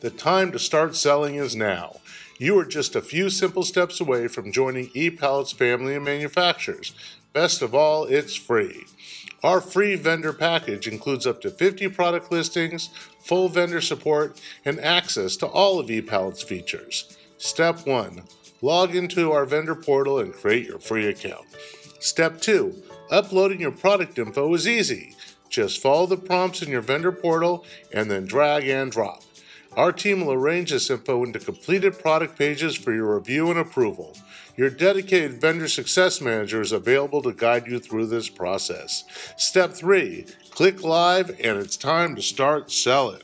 The time to start selling is now. You are just a few simple steps away from joining ePallet's family of manufacturers. Best of all, it's free. Our free vendor package includes up to 50 product listings, full vendor support, and access to all of ePallet's features. Step 1 Log into our vendor portal and create your free account. Step 2 Uploading your product info is easy. Just follow the prompts in your vendor portal and then drag and drop. Our team will arrange this info into completed product pages for your review and approval. Your dedicated vendor success manager is available to guide you through this process. Step 3 Click live, and it's time to start selling.